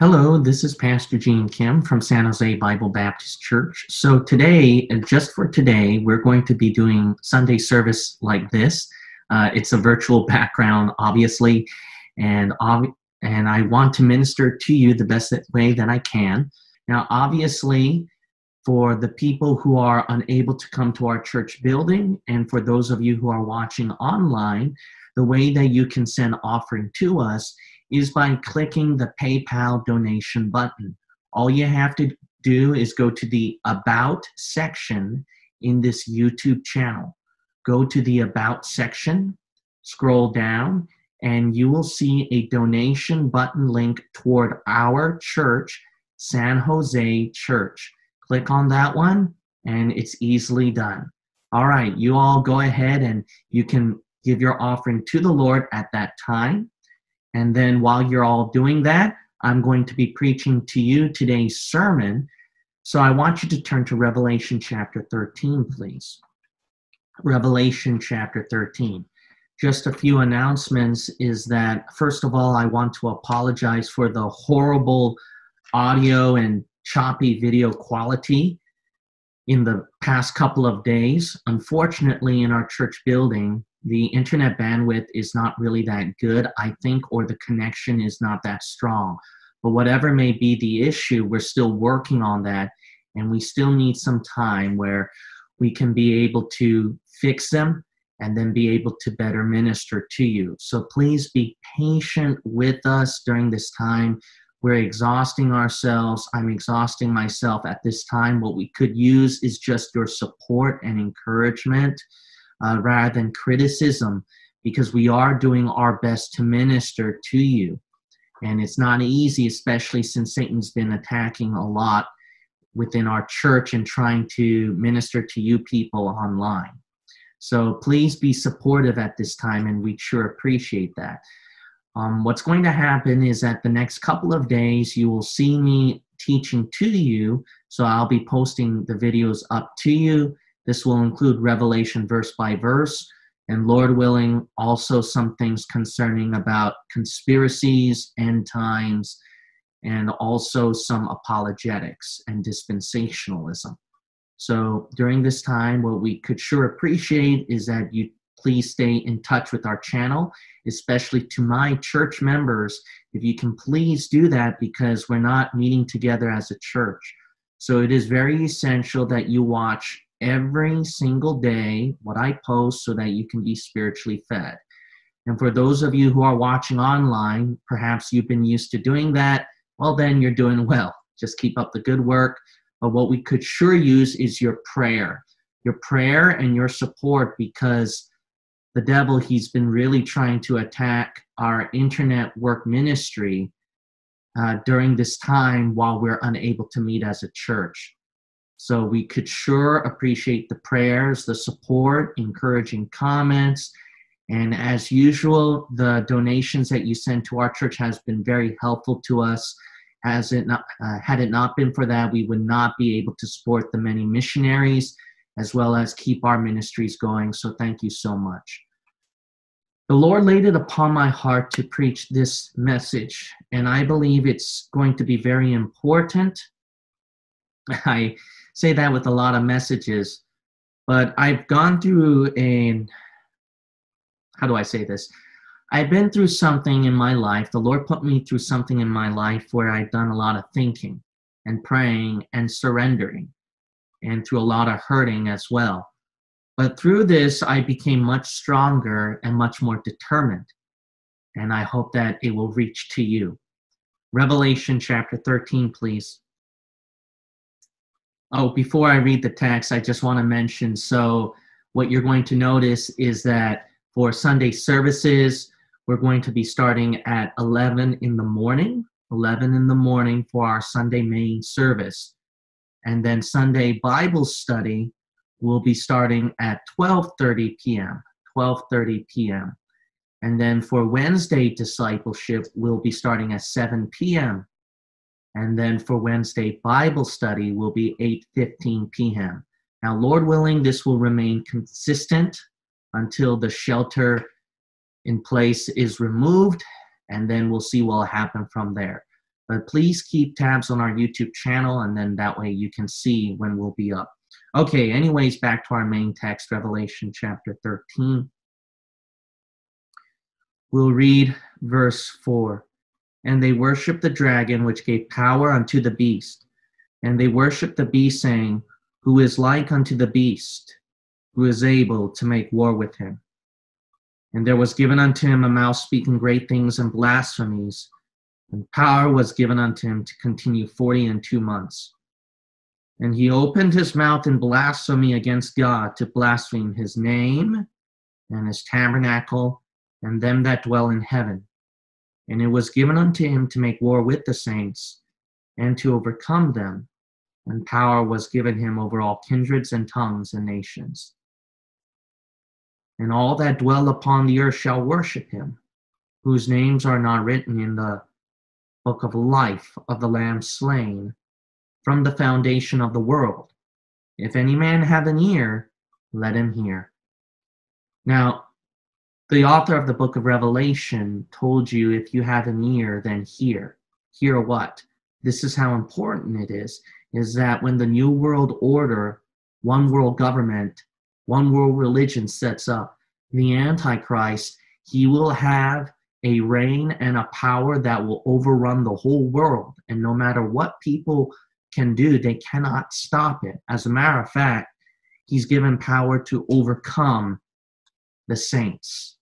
Hello, this is Pastor Gene Kim from San Jose Bible Baptist Church. So today, just for today, we're going to be doing Sunday service like this. Uh, it's a virtual background, obviously, and ob- and I want to minister to you the best way that I can. Now, obviously, for the people who are unable to come to our church building, and for those of you who are watching online, the way that you can send offering to us is by clicking the PayPal donation button. All you have to do is go to the About section in this YouTube channel. Go to the About section, scroll down, and you will see a donation button link toward our church, San Jose Church. Click on that one, and it's easily done. All right, you all go ahead and you can give your offering to the Lord at that time. And then while you're all doing that, I'm going to be preaching to you today's sermon. So I want you to turn to Revelation chapter 13, please. Revelation chapter 13. Just a few announcements is that, first of all, I want to apologize for the horrible audio and choppy video quality in the past couple of days. Unfortunately, in our church building, the internet bandwidth is not really that good, I think, or the connection is not that strong. But whatever may be the issue, we're still working on that, and we still need some time where we can be able to fix them and then be able to better minister to you. So please be patient with us during this time. We're exhausting ourselves. I'm exhausting myself at this time. What we could use is just your support and encouragement uh, rather than criticism because we are doing our best to minister to you. And it's not easy, especially since Satan's been attacking a lot within our church and trying to minister to you people online. So please be supportive at this time, and we sure appreciate that. Um, what's going to happen is that the next couple of days, you will see me teaching to you. So I'll be posting the videos up to you this will include revelation verse by verse, and Lord willing, also some things concerning about conspiracies, end times, and also some apologetics and dispensationalism. So during this time, what we could sure appreciate is that you please stay in touch with our channel, especially to my church members. If you can please do that because we're not meeting together as a church. So it is very essential that you watch every single day what I post so that you can be spiritually fed. And for those of you who are watching online, perhaps you've been used to doing that, well, then you're doing well. Just keep up the good work. But what we could sure use is your prayer, your prayer and your support because the devil, he's been really trying to attack our internet work ministry uh, during this time while we're unable to meet as a church. So we could sure appreciate the prayers, the support, encouraging comments. And as usual, the donations that you send to our church has been very helpful to us. As it not, uh, had it not been for that, we would not be able to support the many missionaries as well as keep our ministries going. So thank you so much. The Lord laid it upon my heart to preach this message, and I believe it's going to be very important. I say that with a lot of messages, but I've gone through a, how do I say this? I've been through something in my life. The Lord put me through something in my life where I've done a lot of thinking and praying and surrendering and through a lot of hurting as well. But through this, I became much stronger and much more determined. And I hope that it will reach to you. Revelation chapter 13, please. Oh, before I read the text, I just want to mention so what you're going to notice is that for Sunday services, we're going to be starting at 11 in the morning, 11 in the morning for our Sunday main service. And then Sunday Bible study will be starting at 12:30 p.m. 12:30 p.m. And then for Wednesday discipleship, we'll be starting at 7 p.m. And then for Wednesday Bible study will be 8:15 p.m. Now, Lord willing, this will remain consistent until the shelter in place is removed, and then we'll see what will happen from there. But please keep tabs on our YouTube channel, and then that way you can see when we'll be up. Okay, anyways, back to our main text, Revelation chapter 13. We'll read verse 4. And they worshiped the dragon, which gave power unto the beast. And they worshiped the beast, saying, Who is like unto the beast, who is able to make war with him? And there was given unto him a mouth speaking great things and blasphemies, and power was given unto him to continue forty and two months. And he opened his mouth in blasphemy against God to blaspheme his name and his tabernacle and them that dwell in heaven. And it was given unto him to make war with the saints and to overcome them. And power was given him over all kindreds and tongues and nations and all that dwell upon the earth shall worship him, whose names are not written in the book of life of the Lamb slain from the foundation of the world. If any man have an ear, let him hear. Now, the author of the book of Revelation told you if you have an ear, then hear. Hear what? This is how important it is, is that when the New World Order, one world government, one world religion sets up, the Antichrist, he will have a reign and a power that will overrun the whole world. And no matter what people can do, they cannot stop it. As a matter of fact, he's given power to overcome the saints.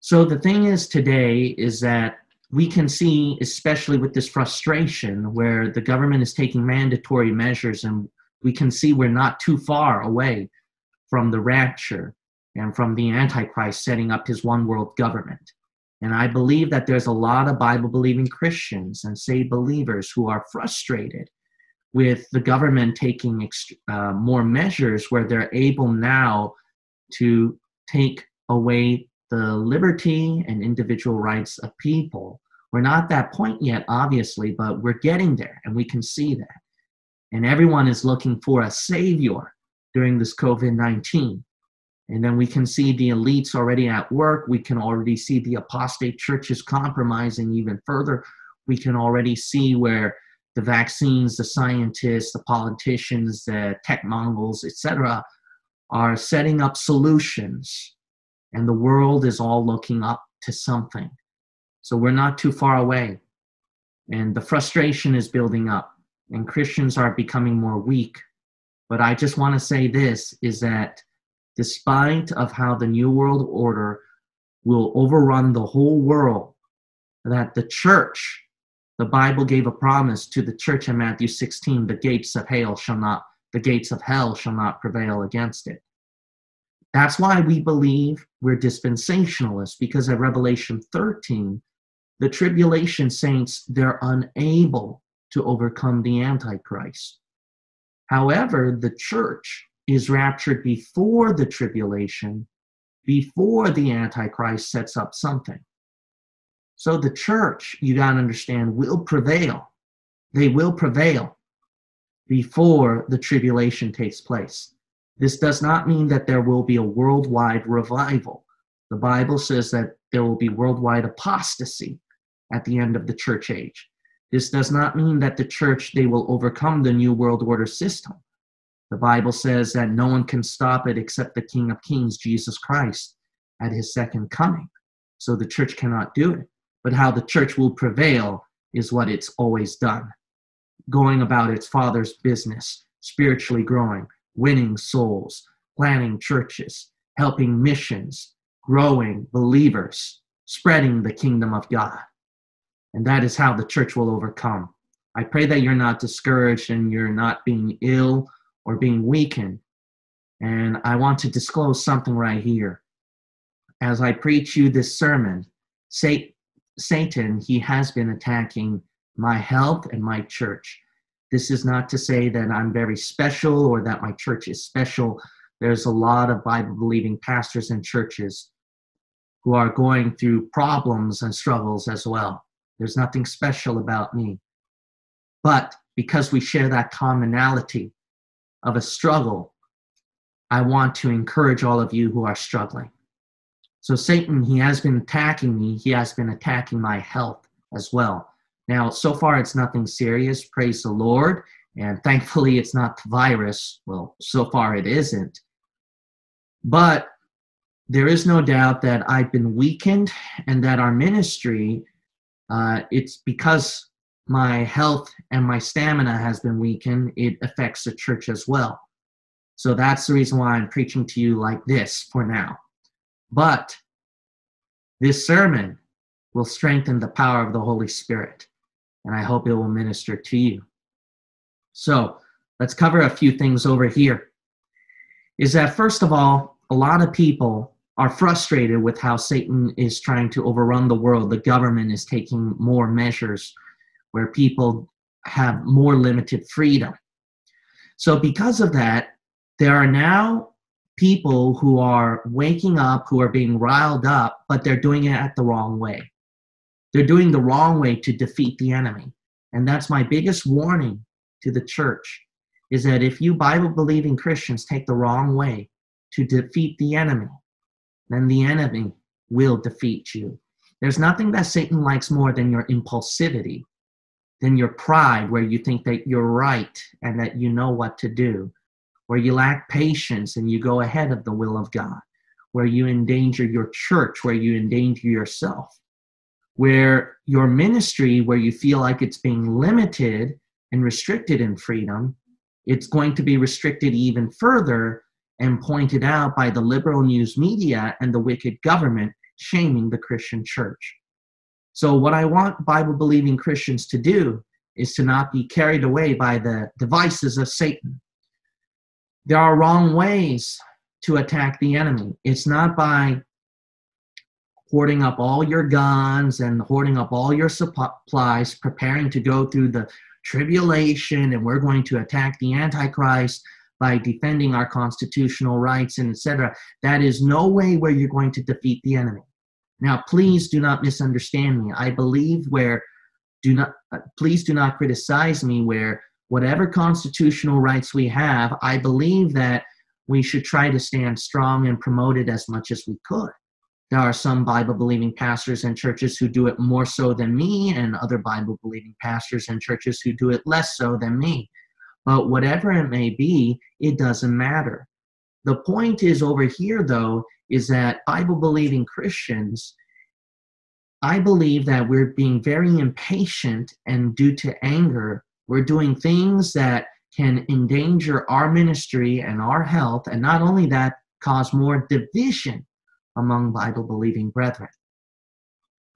So the thing is today is that we can see, especially with this frustration where the government is taking mandatory measures, and we can see we're not too far away from the rapture and from the Antichrist setting up his one world government. And I believe that there's a lot of Bible believing Christians and saved believers who are frustrated with the government taking uh, more measures where they're able now to take away the liberty and individual rights of people. We're not that point yet, obviously, but we're getting there and we can see that. And everyone is looking for a savior during this COVID 19. And then we can see the elites already at work. We can already see the apostate churches compromising even further. We can already see where the vaccines, the scientists, the politicians, the tech mongols, etc., are setting up solutions. And the world is all looking up to something. So we're not too far away. And the frustration is building up, and Christians are becoming more weak. But I just want to say this is that despite of how the new world order will overrun the whole world that the church the bible gave a promise to the church in matthew 16 the gates of hell shall not the gates of hell shall not prevail against it that's why we believe we're dispensationalists because at revelation 13 the tribulation saints they're unable to overcome the antichrist however the church is raptured before the tribulation, before the Antichrist sets up something. So the church, you got to understand, will prevail. They will prevail before the tribulation takes place. This does not mean that there will be a worldwide revival. The Bible says that there will be worldwide apostasy at the end of the church age. This does not mean that the church they will overcome the new world order system. The Bible says that no one can stop it except the King of Kings, Jesus Christ, at his second coming. So the church cannot do it. But how the church will prevail is what it's always done going about its Father's business, spiritually growing, winning souls, planning churches, helping missions, growing believers, spreading the kingdom of God. And that is how the church will overcome. I pray that you're not discouraged and you're not being ill or being weakened. And I want to disclose something right here. As I preach you this sermon, Satan, he has been attacking my health and my church. This is not to say that I'm very special or that my church is special. There's a lot of Bible believing pastors and churches who are going through problems and struggles as well. There's nothing special about me. But because we share that commonality, of a struggle, I want to encourage all of you who are struggling. So, Satan, he has been attacking me, he has been attacking my health as well. Now, so far it's nothing serious, praise the Lord, and thankfully it's not the virus. Well, so far it isn't. But there is no doubt that I've been weakened and that our ministry, uh, it's because my health and my stamina has been weakened, it affects the church as well. So that's the reason why I'm preaching to you like this for now. But this sermon will strengthen the power of the Holy Spirit, and I hope it will minister to you. So let's cover a few things over here. Is that first of all, a lot of people are frustrated with how Satan is trying to overrun the world. The government is taking more measures where people have more limited freedom. So, because of that, there are now people who are waking up, who are being riled up, but they're doing it at the wrong way. They're doing the wrong way to defeat the enemy. And that's my biggest warning to the church is that if you Bible believing Christians take the wrong way to defeat the enemy, then the enemy will defeat you. There's nothing that Satan likes more than your impulsivity, than your pride, where you think that you're right and that you know what to do, where you lack patience and you go ahead of the will of God, where you endanger your church, where you endanger yourself, where your ministry, where you feel like it's being limited and restricted in freedom, it's going to be restricted even further and pointed out by the liberal news media and the wicked government shaming the Christian church. So, what I want Bible believing Christians to do is to not be carried away by the devices of Satan. There are wrong ways to attack the enemy. It's not by hoarding up all your guns and hoarding up all your supplies, preparing to go through the tribulation, and we're going to attack the Antichrist by defending our constitutional rights and etc. That is no way where you're going to defeat the enemy. Now, please do not misunderstand me. I believe where do not uh, please do not criticize me where whatever constitutional rights we have, I believe that we should try to stand strong and promote it as much as we could. There are some Bible believing pastors and churches who do it more so than me, and other Bible believing pastors and churches who do it less so than me. But whatever it may be, it doesn't matter. The point is over here, though, is that Bible believing Christians, I believe that we're being very impatient, and due to anger, we're doing things that can endanger our ministry and our health, and not only that, cause more division among Bible believing brethren.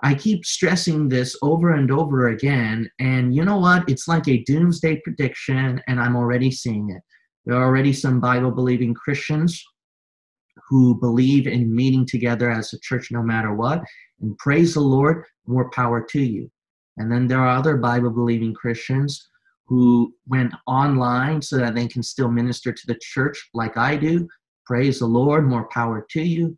I keep stressing this over and over again, and you know what? It's like a doomsday prediction, and I'm already seeing it. There are already some Bible believing Christians who believe in meeting together as a church no matter what, and praise the Lord, more power to you. And then there are other Bible believing Christians who went online so that they can still minister to the church like I do. Praise the Lord, more power to you.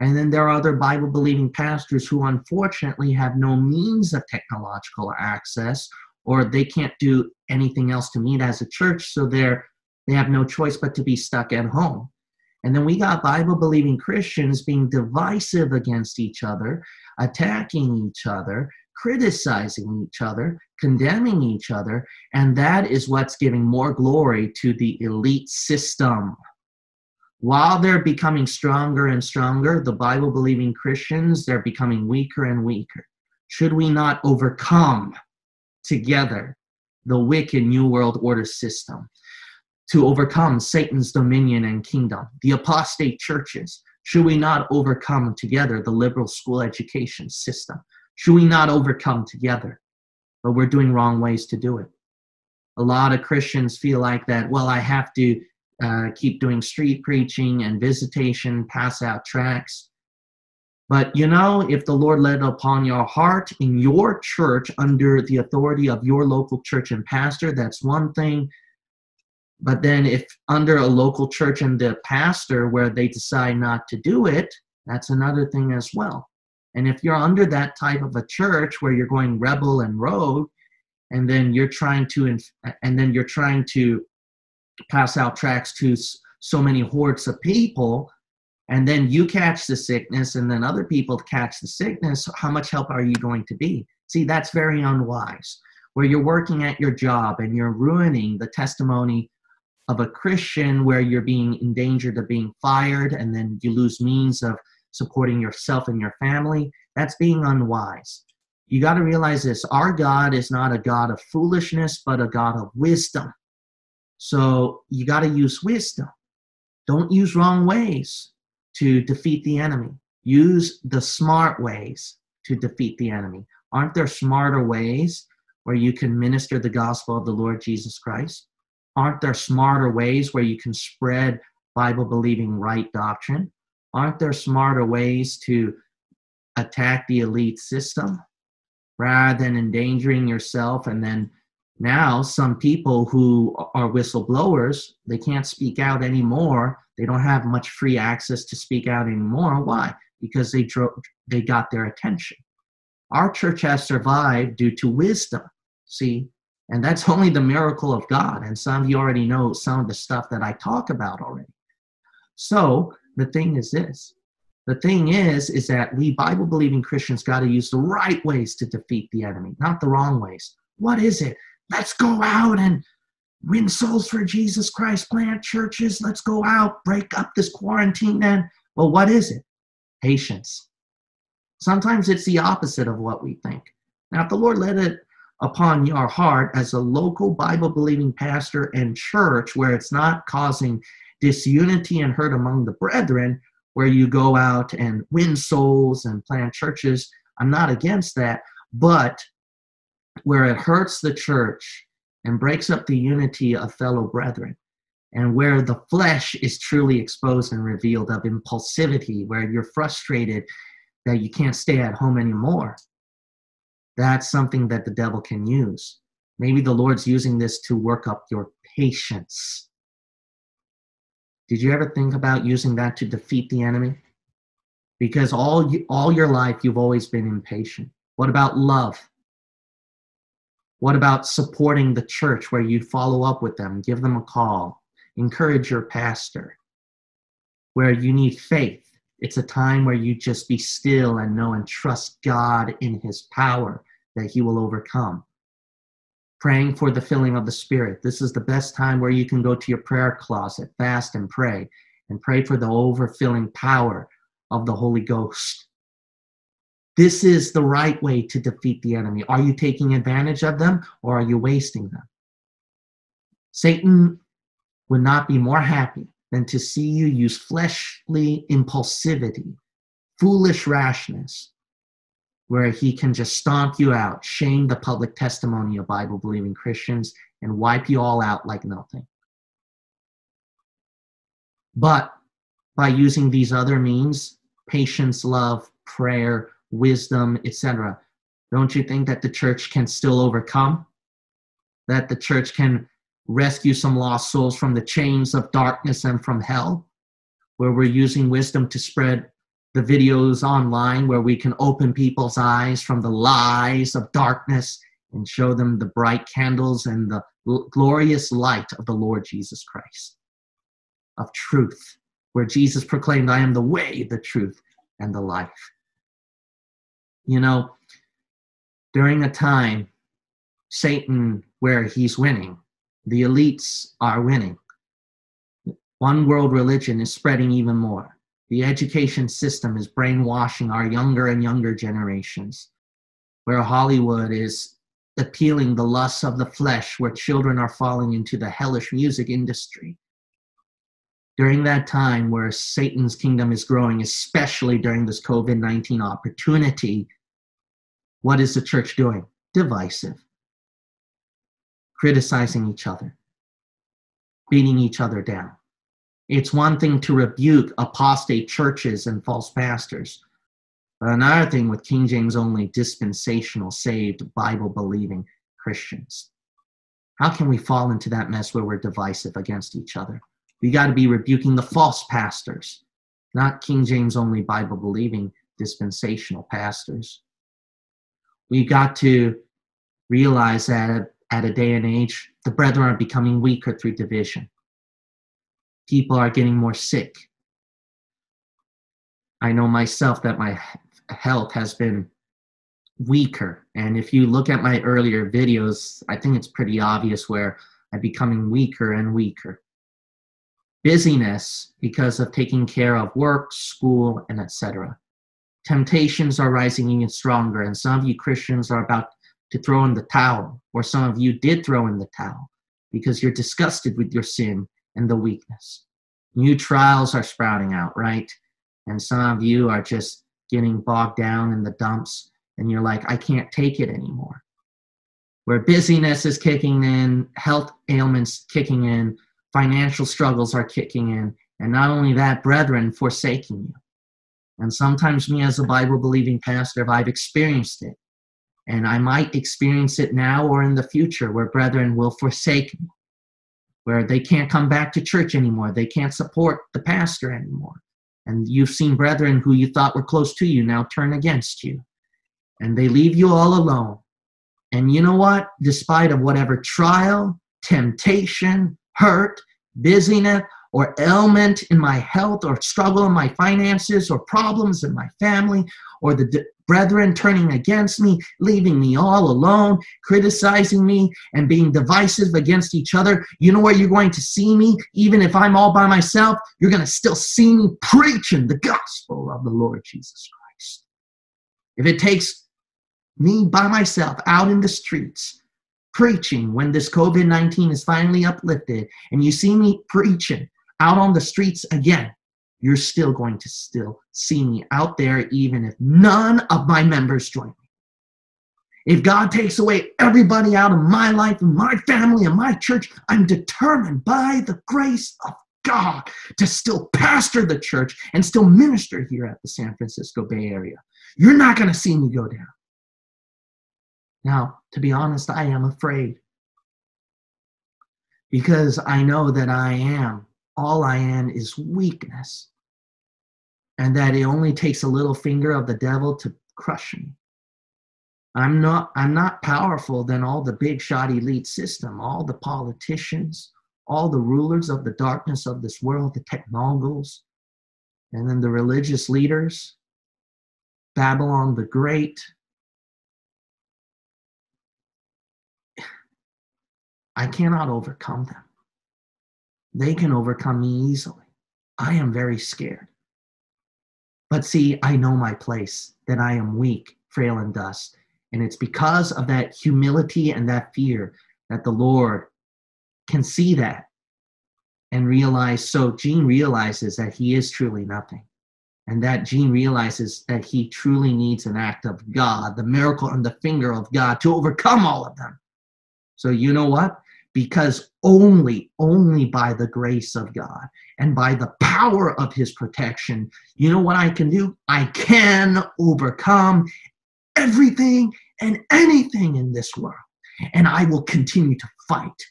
And then there are other Bible believing pastors who unfortunately have no means of technological access or they can't do anything else to meet as a church, so they're they have no choice but to be stuck at home. And then we got Bible believing Christians being divisive against each other, attacking each other, criticizing each other, condemning each other, and that is what's giving more glory to the elite system while they're becoming stronger and stronger, the Bible believing Christians, they're becoming weaker and weaker. Should we not overcome together the wicked New World Order system? To overcome Satan's dominion and kingdom, the apostate churches, should we not overcome together the liberal school education system? Should we not overcome together? But we're doing wrong ways to do it. A lot of Christians feel like that, well, I have to uh, keep doing street preaching and visitation, pass out tracts. But you know, if the Lord led upon your heart in your church under the authority of your local church and pastor, that's one thing. But then, if under a local church and the pastor where they decide not to do it, that's another thing as well. And if you're under that type of a church where you're going rebel and rogue, and then you're trying to, and then you're trying to pass out tracts to so many hordes of people and then you catch the sickness and then other people catch the sickness how much help are you going to be See, that's very unwise. Where you're working at your job and you're ruining the testimony of a Christian where you're being in danger of being fired and then you lose means of supporting yourself and your family, that's being unwise. You got to realize this our God is not a God of foolishness, but a God of wisdom. So you got to use wisdom. Don't use wrong ways to defeat the enemy. Use the smart ways to defeat the enemy. Aren't there smarter ways where you can minister the gospel of the Lord Jesus Christ? Aren't there smarter ways where you can spread Bible believing right doctrine? Aren't there smarter ways to attack the elite system rather than endangering yourself and then now some people who are whistleblowers they can't speak out anymore. They don't have much free access to speak out anymore. Why? Because they drove they got their attention. Our church has survived due to wisdom see? And that's only the miracle of god. And some of you already know some of the stuff that i talk about already. So the thing is this. The thing is is that we bible believing christians got to use the right ways to defeat the enemy not the wrong ways. What is it Let's go out and win souls for Jesus Christ, plant churches. Let's go out, break up this quarantine. Then, well, what is it? Patience. Sometimes it's the opposite of what we think. Now, if the Lord led it upon your heart as a local Bible believing pastor and church where it's not causing disunity and hurt among the brethren, where you go out and win souls and plant churches, I'm not against that. But where it hurts the church and breaks up the unity of fellow brethren, and where the flesh is truly exposed and revealed of impulsivity, where you're frustrated that you can't stay at home anymore, that's something that the devil can use. Maybe the Lord's using this to work up your patience. Did you ever think about using that to defeat the enemy? Because all you, all your life you've always been impatient. What about love? What about supporting the church where you follow up with them, give them a call, encourage your pastor? Where you need faith, it's a time where you just be still and know and trust God in His power that He will overcome. Praying for the filling of the Spirit. This is the best time where you can go to your prayer closet, fast and pray, and pray for the overfilling power of the Holy Ghost this is the right way to defeat the enemy. Are you taking advantage of them or are you wasting them? Satan would not be more happy than to see you use fleshly impulsivity, foolish rashness, where he can just stomp you out, shame the public testimony of Bible believing Christians, and wipe you all out like nothing. But by using these other means, patience, love, prayer, wisdom, etc. Don't you think that the church can still overcome? That the church can rescue some lost souls from the chains of darkness and from hell? Where we're using wisdom to spread the videos online, where we can open people's eyes from the lies of darkness and show them the bright candles and the glorious light of the Lord Jesus Christ, of truth, where Jesus proclaimed, I am the way, the truth, and the life. You know, during a time, Satan, where he's winning, the elites are winning. One world religion is spreading even more. The education system is brainwashing our younger and younger generations, where Hollywood is appealing the lusts of the flesh, where children are falling into the hellish music industry. During that time where Satan's kingdom is growing, especially during this COVID 19 opportunity, what is the church doing? Divisive, criticizing each other, beating each other down. It's one thing to rebuke apostate churches and false pastors, but another thing with King James only dispensational, saved, Bible believing Christians. How can we fall into that mess where we're divisive against each other? We got to be rebuking the false pastors, not King James only Bible believing dispensational pastors we got to realize that at a day and age, the brethren are becoming weaker through division. People are getting more sick. I know myself that my health has been weaker. And if you look at my earlier videos, I think it's pretty obvious where I'm becoming weaker and weaker. Busyness because of taking care of work, school, and etc. Temptations are rising even stronger, and some of you Christians are about to throw in the towel, or some of you did throw in the towel because you're disgusted with your sin and the weakness. New trials are sprouting out, right? And some of you are just getting bogged down in the dumps and you're like, I can't take it anymore. Where busyness is kicking in, health ailments kicking in, financial struggles are kicking in, and not only that, brethren forsaking you. And sometimes, me as a Bible believing pastor, if I've experienced it. And I might experience it now or in the future where brethren will forsake me, where they can't come back to church anymore. They can't support the pastor anymore. And you've seen brethren who you thought were close to you now turn against you. And they leave you all alone. And you know what? Despite of whatever trial, temptation, hurt, busyness, or ailment in my health, or struggle in my finances, or problems in my family, or the brethren turning against me, leaving me all alone, criticizing me, and being divisive against each other. You know where you're going to see me? Even if I'm all by myself, you're going to still see me preaching the gospel of the Lord Jesus Christ. If it takes me by myself out in the streets, preaching when this COVID 19 is finally uplifted, and you see me preaching out on the streets again, you're still going to still see me out there even if none of my members join me. If God takes away everybody out of my life and my family and my church, I'm determined by the grace of God to still pastor the church and still minister here at the San Francisco Bay Area. You're not going to see me go down. Now, to be honest, I am afraid because I know that I am all I am is weakness. And that it only takes a little finger of the devil to crush me. I'm not I'm not powerful than all the big shot elite system, all the politicians, all the rulers of the darkness of this world, the technogols, and then the religious leaders, Babylon the Great. I cannot overcome them. They can overcome me easily. I am very scared. But see, I know my place, that I am weak, frail, and dust. And it's because of that humility and that fear that the Lord can see that and realize. So Gene realizes that he is truly nothing. And that Gene realizes that he truly needs an act of God, the miracle and the finger of God to overcome all of them. So you know what? Because only, only by the grace of God and by the power of his protection, you know what I can do? I can overcome everything and anything in this world. And I will continue to fight.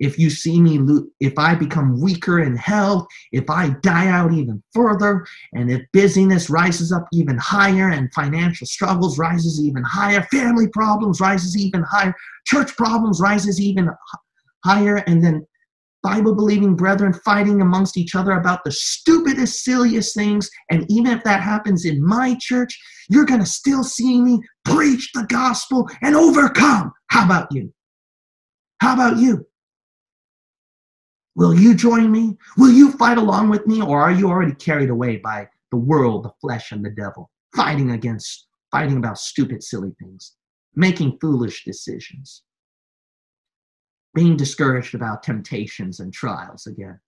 If you see me, if I become weaker in health, if I die out even further, and if busyness rises up even higher, and financial struggles rises even higher, family problems rises even higher, church problems rises even higher, and then Bible believing brethren fighting amongst each other about the stupidest, silliest things. And even if that happens in my church, you're going to still see me preach the gospel and overcome. How about you? How about you? Will you join me? Will you fight along with me? Or are you already carried away by the world, the flesh, and the devil, fighting against, fighting about stupid, silly things, making foolish decisions? being discouraged about temptations and trials again,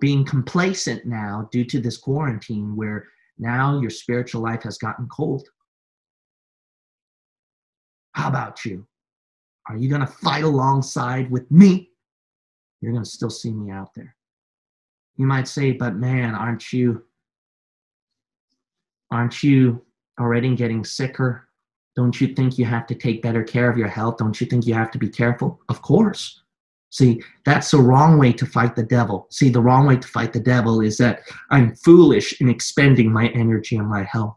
being complacent now due to this quarantine where now your spiritual life has gotten cold. How about you? Are you going to fight alongside with me? You're going to still see me out there. You might say, but man, aren't you aren't you already getting sicker don't you think you have to take better care of your health? Don't you think you have to be careful? Of course. See, that's the wrong way to fight the devil. See, the wrong way to fight the devil is that I'm foolish in expending my energy and my health.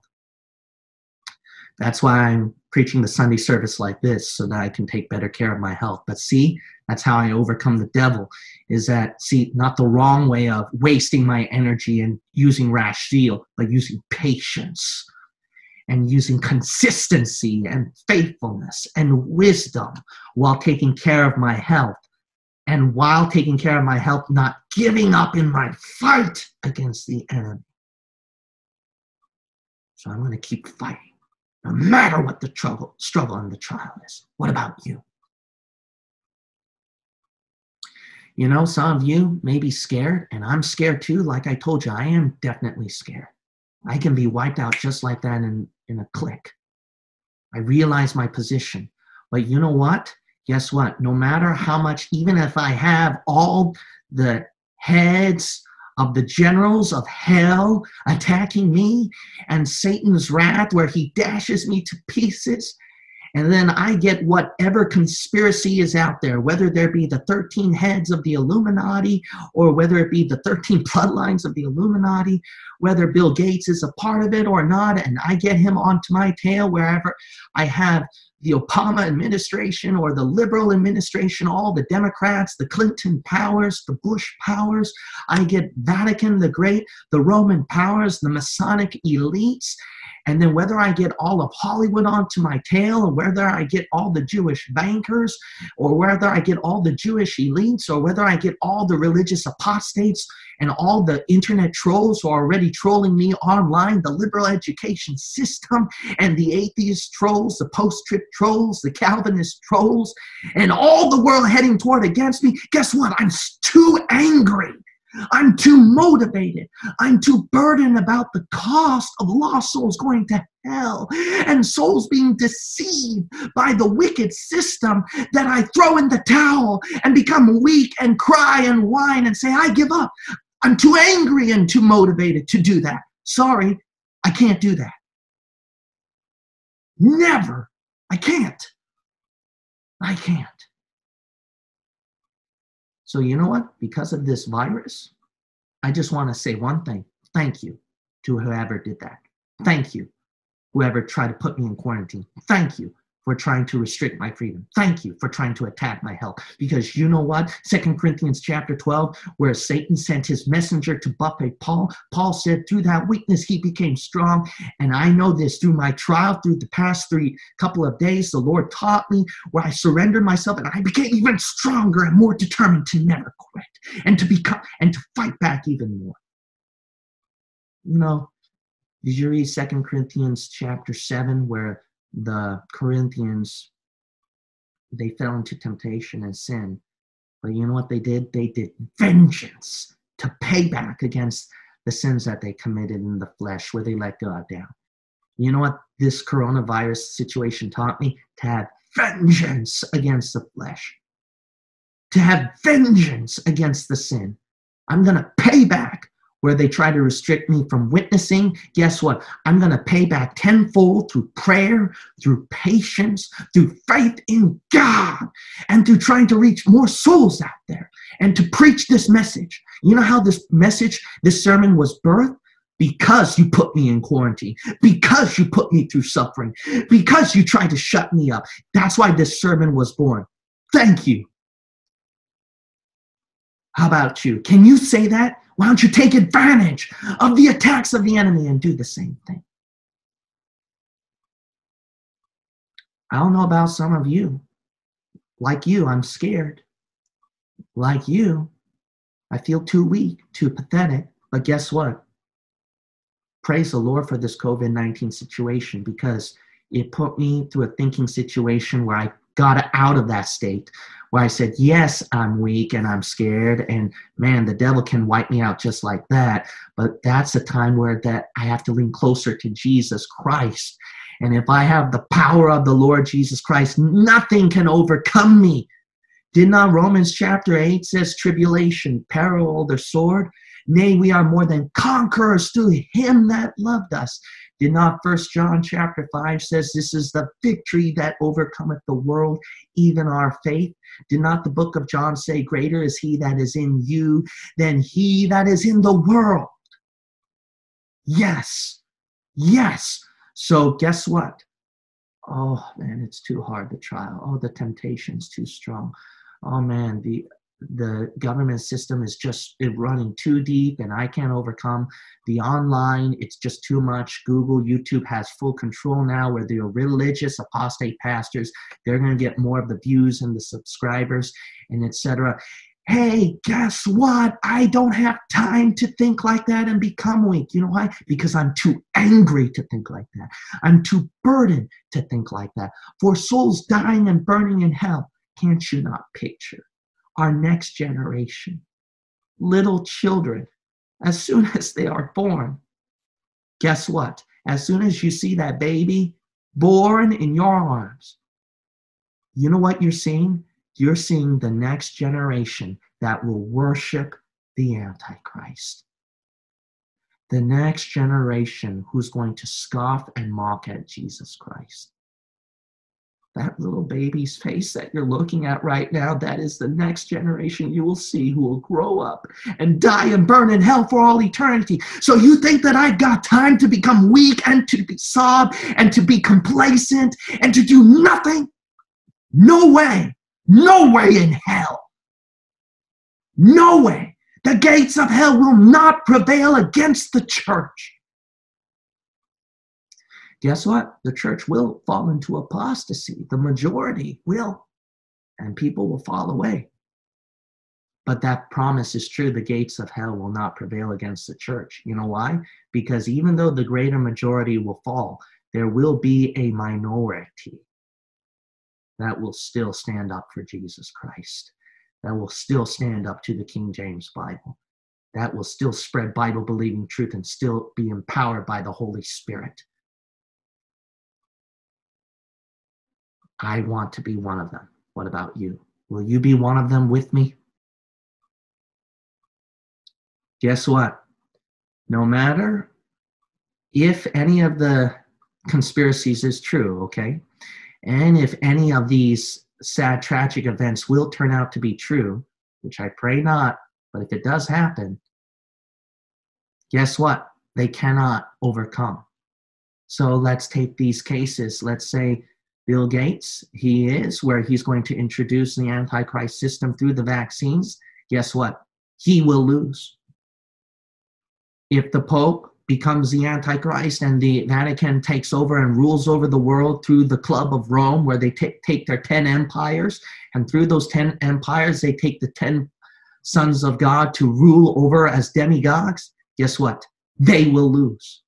That's why I'm preaching the Sunday service like this so that I can take better care of my health. But see, that's how I overcome the devil is that, see, not the wrong way of wasting my energy and using rash zeal, but using patience and using consistency and faithfulness and wisdom while taking care of my health. And while taking care of my health, not giving up in my fight against the enemy. So I'm going to keep fighting, no matter what the trouble, struggle and the trial is. What about you? You know, some of you may be scared, and I'm scared too. Like I told you, I am definitely scared. I can be wiped out just like that in, in a click. I realize my position. But you know what? Guess what? No matter how much, even if I have all the heads of the generals of hell attacking me and Satan's wrath, where he dashes me to pieces, and then I get whatever conspiracy is out there, whether there be the 13 heads of the Illuminati or whether it be the 13 bloodlines of the Illuminati, whether Bill Gates is a part of it or not, and I get him onto my tail wherever I have the Obama administration or the liberal administration, all the Democrats, the Clinton powers, the Bush powers. I get Vatican the Great, the Roman powers, the Masonic elites, and then whether I get all of Hollywood onto my tail, or whether I get all the Jewish bankers, or whether I get all the Jewish elites, or whether I get all the religious apostates and all the internet trolls who are already trolling me online, the liberal education system, and the atheist trolls, the post trib trolls, the Calvinist trolls, and all the world heading toward against me, guess what? I'm too angry I'm too motivated. I'm too burdened about the cost of lost souls going to hell and souls being deceived by the wicked system that I throw in the towel and become weak and cry and whine and say, I give up. I'm too angry and too motivated to do that. Sorry, I can't do that. Never. I can't. I can't. So, you know what? Because of this virus, I just want to say one thing. Thank you to whoever did that. Thank you, whoever tried to put me in quarantine. Thank you for trying to restrict my freedom. Thank you for trying to attack my health. Because you know what? Second Corinthians chapter 12, where Satan sent his messenger to buffet Paul, Paul said, through that weakness he became strong. And I know this through my trial, through the past three couple of days, the Lord taught me where I surrendered myself and I became even stronger and more determined to never quit and to become and to fight back even more. You know, did you read Second Corinthians chapter 7 where the Corinthians, they fell into temptation and sin. But you know what they did? They did vengeance to pay back against the sins that they committed in the flesh, where they let God down. You know what this coronavirus situation taught me? To have vengeance against the flesh, to have vengeance against the sin. I'm going to pay back where they try to restrict me from witnessing, guess what? I'm going to pay back tenfold through prayer, through patience, through faith in God, and through trying to reach more souls out there and to preach this message. You know how this message, this sermon was birthed? Because you put me in quarantine, because you put me through suffering, because you tried to shut me up. That's why this sermon was born. Thank you. How about you? Can you say that? Why don't you take advantage of the attacks of the enemy and do the same thing? I don't know about some of you. Like you, I'm scared. Like you, I feel too weak, too pathetic. But guess what? Praise the Lord for this COVID 19 situation because it put me through a thinking situation where I got out of that state where I said, Yes, I'm weak and I'm scared, and man, the devil can wipe me out just like that. But that's a time where that I have to lean closer to Jesus Christ. And if I have the power of the Lord Jesus Christ, nothing can overcome me. Did not Romans chapter 8 says tribulation, peril, the sword? Nay, we are more than conquerors through him that loved us. Did not First John chapter 5 says this is the victory that overcometh the world, even our faith? Did not the book of John say, Greater is he that is in you than he that is in the world? Yes. Yes. So guess what? Oh man, it's too hard the trial. Oh, the temptation's too strong. Oh man, the the government system is just running too deep and I can't overcome the online. It's just too much. Google, YouTube has full control now where the religious apostate pastors, they're going to get more of the views and the subscribers and etc. Hey, guess what? I don't have time to think like that and become weak. You know why? Because I'm too angry to think like that. I'm too burdened to think like that. For souls dying and burning in hell, can't you not picture our next generation? Little children, as soon as they are born, guess what? As soon as you see that baby born in your arms, you know what you're seeing? you're seeing the next generation that will worship the Antichrist. The next generation who's going to scoff and mock at Jesus Christ. That little baby's face that you're looking at right now, that is the next generation you will see who will grow up and die and burn in hell for all eternity. So you think that I've got time to become weak and to be sob and to be complacent and to do nothing? No way. No way in hell. No way. The gates of hell will not prevail against the church. Guess what? The church will fall into apostasy. The majority will, and people will fall away. But that promise is true. The gates of hell will not prevail against the church. You know why? Because even though the greater majority will fall, there will be a minority that will still stand up for Jesus Christ, that will still stand up to the King James Bible, that will still spread Bible believing truth and still be empowered by the Holy Spirit. I want to be one of them. What about you? Will you be one of them with me? Guess what? No matter if any of the conspiracies is true, okay? And if any of these sad, tragic events will turn out to be true, which I pray not, but if it does happen, guess what? They cannot overcome. So let's take these cases. Let's say Bill Gates, he is where he's going to introduce the Antichrist system through the vaccines. Guess what? He will lose. If the Pope becomes the Antichrist and the Vatican takes over and rules over the world through the Club of Rome, where they t- take their 10 empires, and through those 10 empires, they take the 10 sons of God to rule over as demigods. Guess what? They will lose.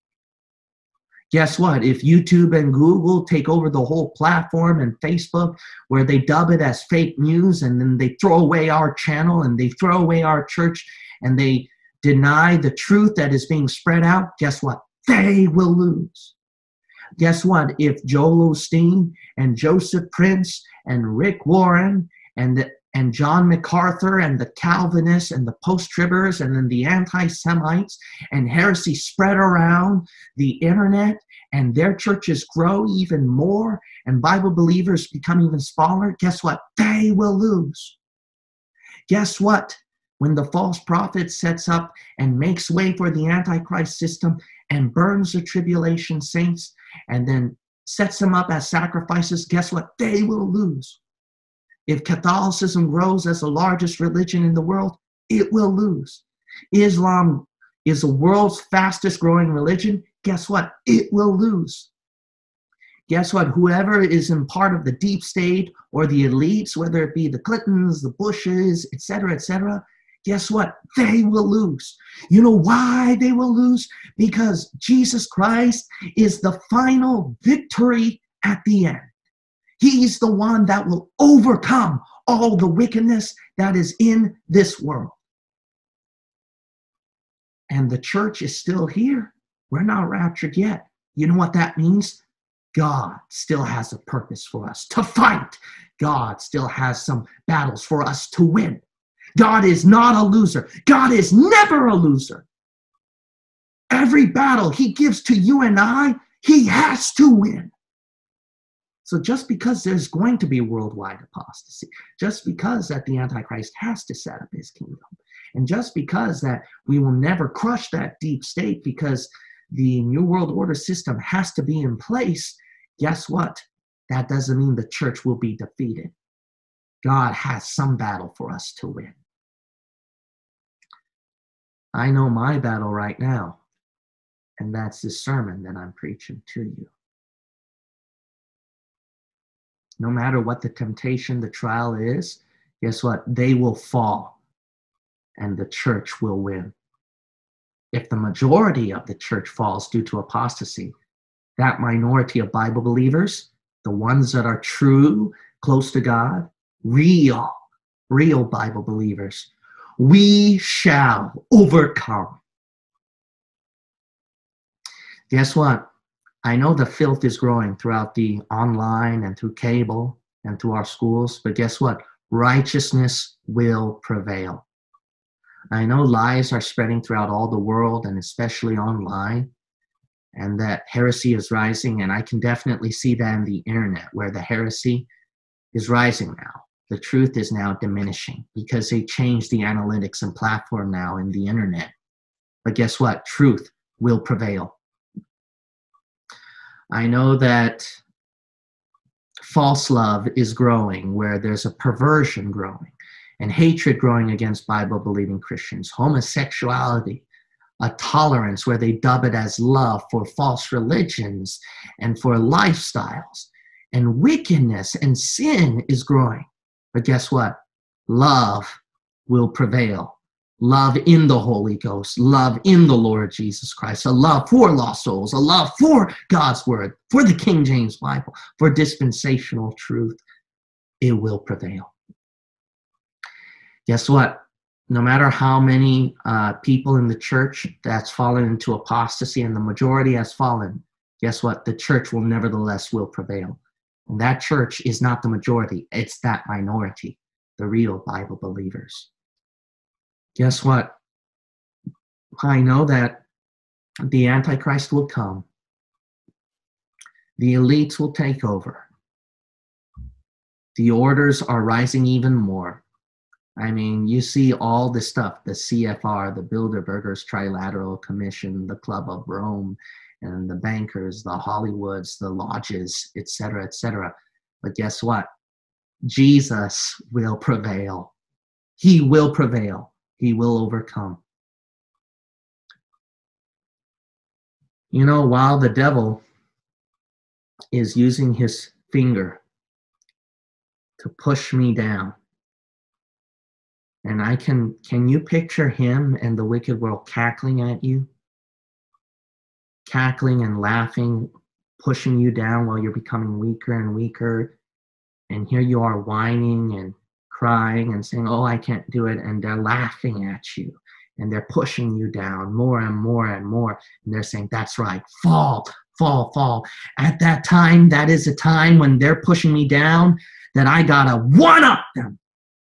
Guess what? If YouTube and Google take over the whole platform and Facebook, where they dub it as fake news, and then they throw away our channel and they throw away our church and they deny the truth that is being spread out, guess what? They will lose. Guess what? If Joel Osteen and Joseph Prince and Rick Warren and the, and John MacArthur and the Calvinists and the post-tribbers and then the anti-Semites and heresy spread around the internet and their churches grow even more and Bible believers become even smaller, guess what? They will lose. Guess what? when the false prophet sets up and makes way for the Antichrist system and burns the tribulation saints and then sets them up as sacrifices, guess what? They will lose. If Catholicism grows as the largest religion in the world, it will lose. Islam is the world's fastest growing religion. Guess what? It will lose. Guess what? Whoever is in part of the deep state or the elites, whether it be the Clintons, the Bushes, etc., etc., guess what? They will lose. You know why they will lose? Because Jesus Christ is the final victory at the end. He's the one that will overcome all the wickedness that is in this world. And the church is still here. We're not raptured yet. You know what that means? God still has a purpose for us to fight. God still has some battles for us to win. God is not a loser. God is never a loser. Every battle he gives to you and I, he has to win. So just because there's going to be worldwide apostasy, just because that the Antichrist has to set up his kingdom, and just because that we will never crush that deep state because the New World Order system has to be in place, guess what? That doesn't mean the church will be defeated. God has some battle for us to win. I know my battle right now, and that's this sermon that I'm preaching to you. No matter what the temptation, the trial is, guess what? They will fall, and the church will win. If the majority of the church falls due to apostasy, that minority of Bible believers, the ones that are true, close to God, real, real Bible believers, we shall overcome. Guess what? I know the filth is growing throughout the online and through cable and through our schools, but guess what? Righteousness will prevail. I know lies are spreading throughout all the world and especially online, and that heresy is rising. And I can definitely see that in the internet where the heresy is rising now. The truth is now diminishing because they changed the analytics and platform now in the internet. But guess what? Truth will prevail. I know that false love is growing, where there's a perversion growing and hatred growing against Bible believing Christians, homosexuality, a tolerance where they dub it as love for false religions and for lifestyles, and wickedness and sin is growing. But guess what? Love will prevail. Love in the Holy Ghost, love in the Lord Jesus Christ, a love for lost souls, a love for God's Word, for the King James Bible, for dispensational truth. It will prevail guess what? No matter how many uh, people in the church that's fallen into apostasy and the majority has fallen, guess what? The church will nevertheless will prevail. And that church is not the majority, it's that minority, the real Bible believers. Guess what? I know that the Antichrist will come. The elites will take over. The orders are rising even more. I mean, you see all the stuff the CFR, the Bilderbergers Trilateral Commission, the Club of Rome, and the bankers, the Hollywoods, the lodges, etc., etc. But guess what? Jesus will prevail. He will prevail. He will overcome. You know, while the devil is using his finger to push me down, and I can, can you picture him and the wicked world cackling at you? Cackling and laughing, pushing you down while you're becoming weaker and weaker. And here you are whining and crying and saying, Oh, I can't do it. And they're laughing at you and they're pushing you down more and more and more. And they're saying, That's right, fall, fall, fall. At that time, that is a time when they're pushing me down that I gotta one up them.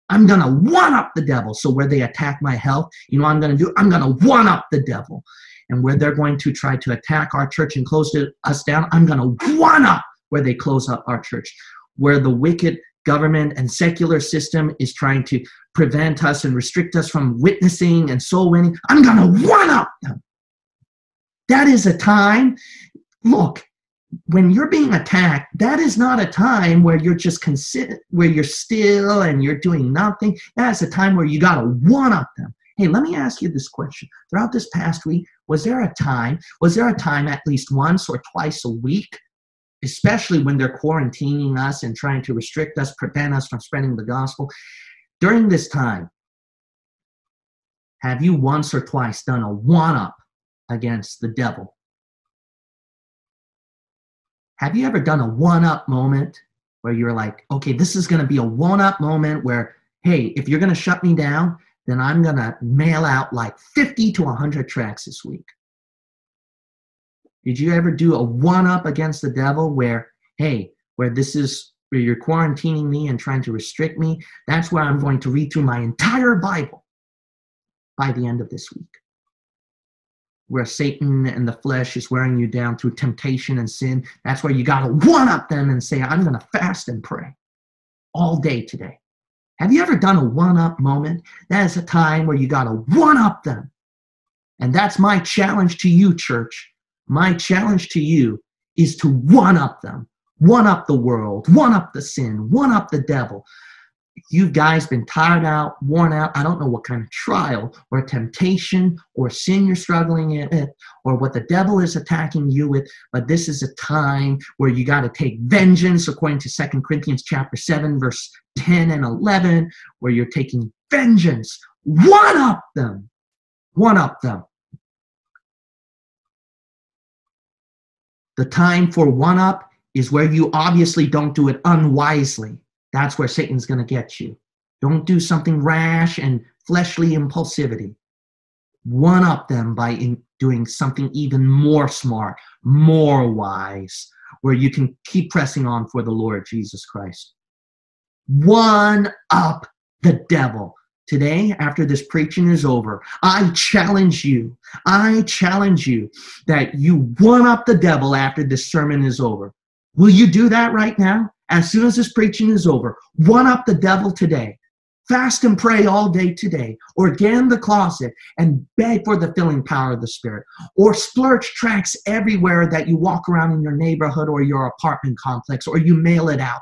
I'm to one up the devil. So where they attack my health, you know I'm to do? I'm to one up the devil. And where they're going to try to attack our church and close us down, I'm to one up where they close up our church. Where the wicked government and secular system is trying to prevent us and restrict us from witnessing and soul winning, I'm going to one up them. That is a time, look, when you're being attacked, that is not a time where you're just consider where you're still and you're doing nothing. That's a time where you got to one up them. Hey, let me ask you this question. Throughout this past week, was there a time, was there a time at least once or twice a week, especially when they're quarantining us and trying to restrict us, prevent us from spreading the gospel? During this time, have you once or twice done a one up against the devil have you ever done a one up moment where you're like, okay, this is going to be a one up moment where, hey, if you're going to shut me down, then I'm going to mail out like 50 to 100 tracks this week. Did you ever do a one up against the devil where, hey, where this is where you're quarantining me and trying to restrict me? That's where I'm going to read through my entire Bible by the end of this week where Satan and the flesh is wearing you down through temptation and sin, that's where you got to one up them and say, I'm going to fast and pray all day today. Have you ever done a one up moment? That is a time where you got to one up them. And that's my challenge to you, church. My challenge to you is to one up them, one up the world, one up the sin, one up the devil. you guys been tired out, worn out. I don't know what kind of trial or temptation or sin you're struggling with or what the devil is attacking you with, but this is a time where you got to take vengeance according to Second Corinthians chapter 7 verse 10 and 11 where you're taking vengeance. One up them. One up them. The time for one up is where you obviously don't do it unwisely. That's where Satan's going to get you. Don't do something rash and fleshly impulsivity. One up them by doing something even more smart, more wise, where you can keep pressing on for the Lord Jesus Christ. One up the devil. Today, after this preaching is over, I challenge you, I challenge you that you one up the devil after this sermon is over. Will you do that right now? As soon as this preaching is over, one up the devil today. Fast and pray all day today, or get in the closet and beg for the filling power of the Spirit, or splurge tracts everywhere that you walk around in your neighborhood or your apartment complex, or you mail it out,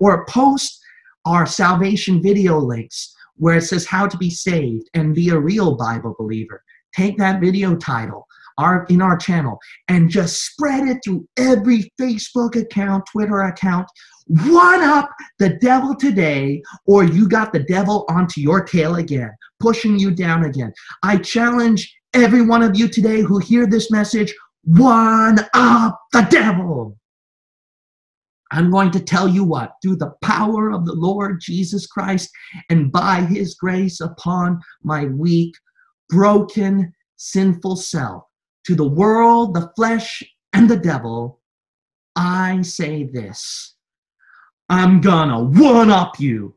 or post our salvation video links where it says how to be saved and be a real Bible believer. Take that video title our, in our channel and just spread it through every Facebook account, Twitter account. One up the devil today, or you got the devil onto your tail again, pushing you down again. I challenge every one of you today who hear this message one up the devil. I'm going to tell you what, through the power of the Lord Jesus Christ and by his grace upon my weak, broken, sinful self, to the world, the flesh, and the devil, I say this I'm gonna one up you.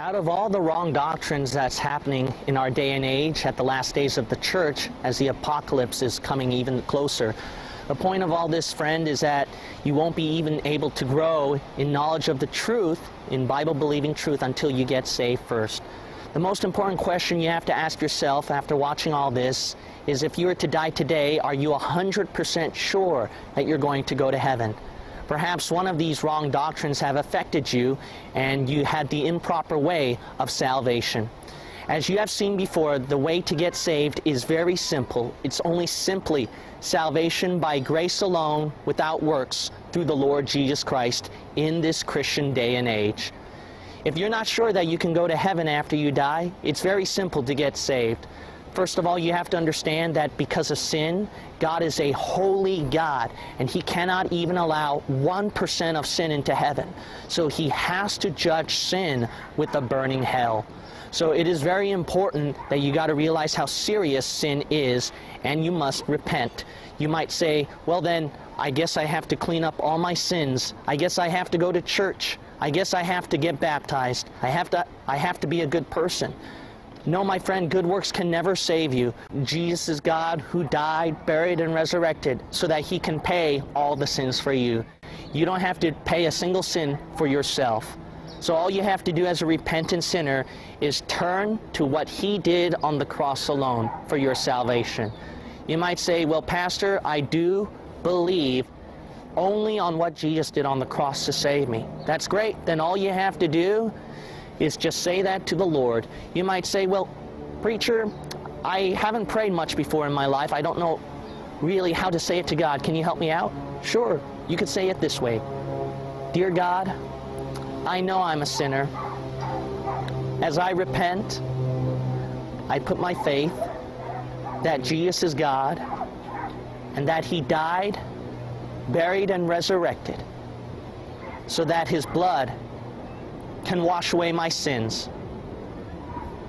Out of all the wrong doctrines that's happening in our day and age at the last days of the church, as the apocalypse is coming even closer, the point of all this, friend, is that you won't be even able to grow in knowledge of the truth, in Bible-believing truth, until you get saved first. The most important question you have to ask yourself after watching all this is if you were to die today, are you 100% sure that you're going to go to heaven? Perhaps one of these wrong doctrines have affected you and you had the improper way of salvation. As you have seen before, the way to get saved is very simple. It's only simply salvation by grace alone, without works, through the Lord Jesus Christ in this Christian day and age. If you're not sure that you can go to heaven after you die, it's very simple to get saved. First of all, you have to understand that because of sin, God is a holy God, and He cannot even allow 1% of sin into heaven. So He has to judge sin with a burning hell. So it is very important that you got to realize how serious sin is, and you must repent. You might say, well then, I guess I have to clean up all my sins. I guess I have to go to church. I guess I have to get baptized. I have to, I have to be a good person. No, my friend, good works can never save you. Jesus is God who died, buried, and resurrected so that he can pay all the sins for you. You don't have to pay a single sin for yourself. So all you have to do as a repentant sinner is turn to what he did on the cross alone for your salvation. You might say, well, Pastor, I do believe only on what Jesus did on the cross to save me. That's great. Then all you have to do is just say that to the Lord. You might say, well, preacher, I haven't prayed much before in my life. I don't know really how to say it to God. Can you help me out? Sure. You could say it this way. Dear God, I know I'm a sinner. As I repent, I put my faith that Jesus is God and that he died, buried, and resurrected so that his blood can wash away my sins.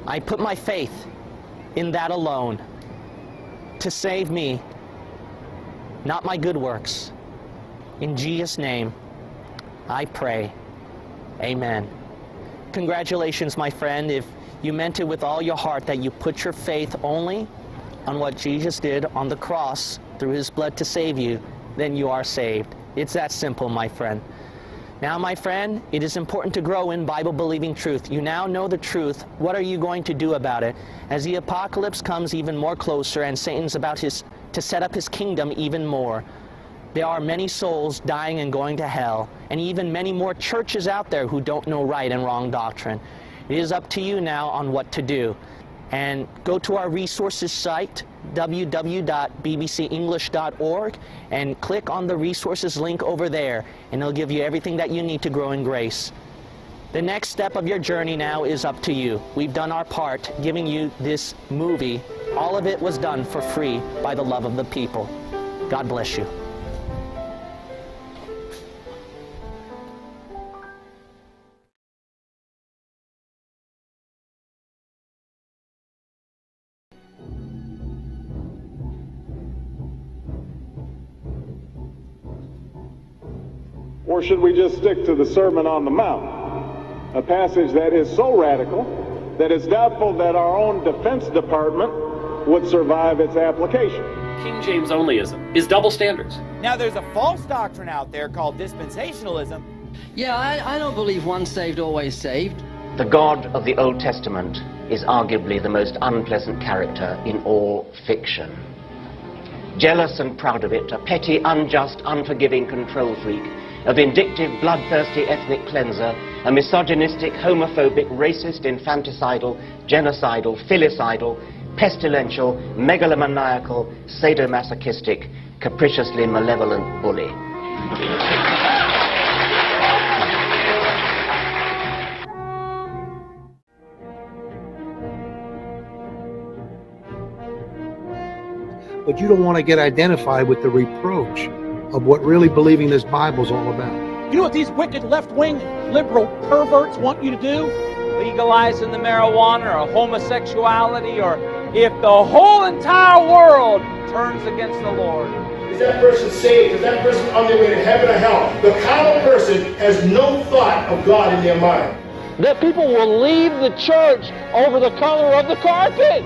I put my faith in that alone to save me, not my good works. In Jesus' name, I pray. Amen. Congratulations, my friend, if you meant it with all your heart that you put your faith only on what Jesus did on the cross through his blood to save you, then you are saved. It's that simple, my friend. Now, my friend, it is important to grow in Bible believing truth. You now know the truth. What are you going to do about it? As the apocalypse comes even more closer and Satan's about his, to set up his kingdom even more, there are many souls dying and going to hell, and even many more churches out there who don't know right and wrong doctrine. It is up to you now on what to do. And go to our resources site, www.bbcenglish.org, and click on the resources link over there, and it'll give you everything that you need to grow in grace. The next step of your journey now is up to you. We've done our part giving you this movie. All of it was done for free by the love of the people. God bless you. Or should we just stick to the Sermon on the Mount? A passage that is so radical that it's doubtful that our own Defense Department would survive its application. King James onlyism is double standards. Now, there's a false doctrine out there called dispensationalism. Yeah, I, I don't believe once saved, always saved. The God of the Old Testament is arguably the most unpleasant character in all fiction. Jealous and proud of it, a petty, unjust, unforgiving control freak, a vindictive, bloodthirsty ethnic cleanser, a misogynistic, homophobic, racist, infanticidal, genocidal, filicidal, pestilential, megalomaniacal, sadomasochistic, capriciously malevolent bully. But you don't want to get identified with the reproach of what really believing this Bible is all about. You know what these wicked left wing liberal perverts want you to do? Legalizing the marijuana or homosexuality or if the whole entire world turns against the Lord. Is that person saved? Is that person on their way to heaven or hell? The carnal person has no thought of God in their mind. That people will leave the church over the color of the carpet.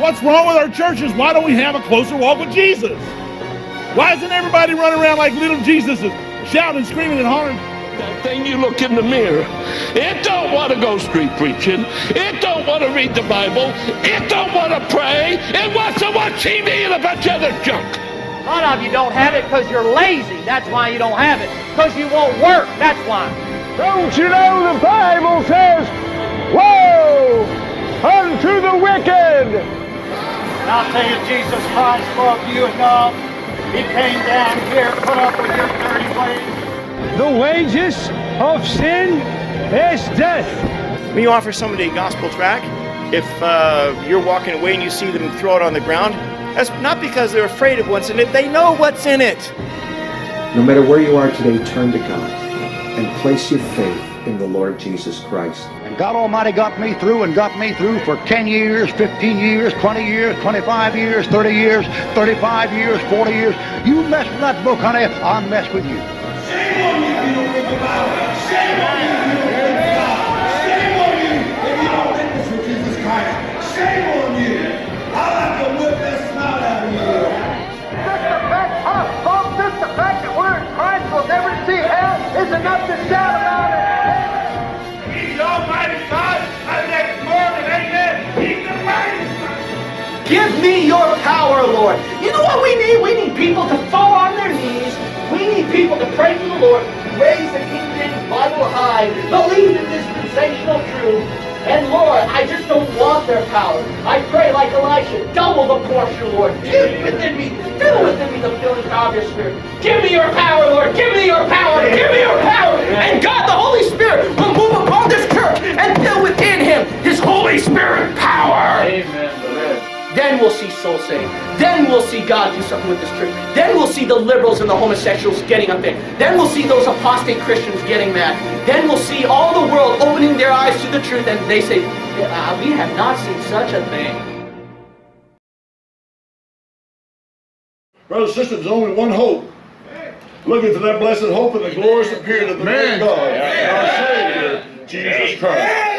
What's wrong with our churches? Why don't we have a closer walk with Jesus? Why isn't everybody running around like little Jesuses, shouting, screaming, and hollering? That thing you look in the mirror, it don't want to go street preaching. It don't want to read the Bible. It don't want to pray. It wants to watch TV and a bunch of other junk. A lot of you don't have it because you're lazy. That's why you don't have it. Because you won't work. That's why. Don't you know the Bible says, Woe unto the wicked! And I'll tell you, Jesus Christ loved you enough. He came down here, put up with your dirty ways. The wages of sin is death. When you offer somebody a gospel tract, if uh, you're walking away and you see them throw it on the ground, that's not because they're afraid of what's in it, they know what's in it. No matter where you are today, turn to God and place your faith in the Lord Jesus Christ. God Almighty got me through and got me through for 10 years, 15 years, 20 years, 25 years, 30 years, 35 years, 40 years. You mess with that book, honey, I'll mess with you. Shame on you if you don't read the Bible. Shame on you if you don't read God. Shame on you if you don't witness with Jesus Christ. Shame on you. I'll have to whip that snot out of you. Just the fact, huh, folks, just the fact that we're in Christ will never see hell is enough to shout Lord. You know what we need? We need people to fall on their knees. We need people to pray to the Lord, raise the King James Bible high, believe in dispensational truth. And Lord, I just don't want their power. I pray like Elisha, double the portion, Lord. Fill within me, fill within me the filling power of your Spirit. Give me your power, Lord. Give me your power. Give me your power. And God, the Holy Spirit, will move upon this church and fill within him his Holy Spirit power. Amen. Then we'll see soul saved. Then we'll see God do something with this church. Then we'll see the liberals and the homosexuals getting up there. Then we'll see those apostate Christians getting mad. Then we'll see all the world opening their eyes to the truth and they say, "Uh, we have not seen such a thing. Brothers and sisters, there's only one hope. Looking for that blessed hope and the glorious appearing of the man God, our Savior, Jesus Christ.